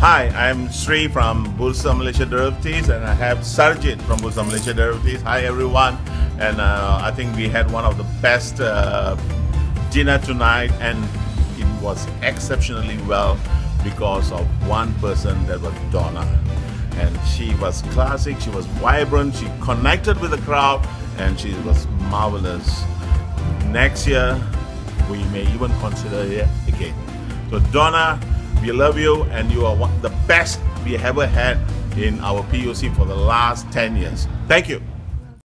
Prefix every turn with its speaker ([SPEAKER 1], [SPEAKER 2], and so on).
[SPEAKER 1] Hi, I'm Sri from Bursa Malaysia Derivatives and I have Sarjit from Bursa Malaysia Derivatives. Hi everyone. And uh, I think we had one of the best uh, dinner tonight and it was exceptionally well because of one person that was Donna. And she was classic, she was vibrant, she connected with the crowd and she was marvelous. Next year, we may even consider it again. So Donna, we love you and you are one, the best we ever had in our POC for the last 10 years. Thank you.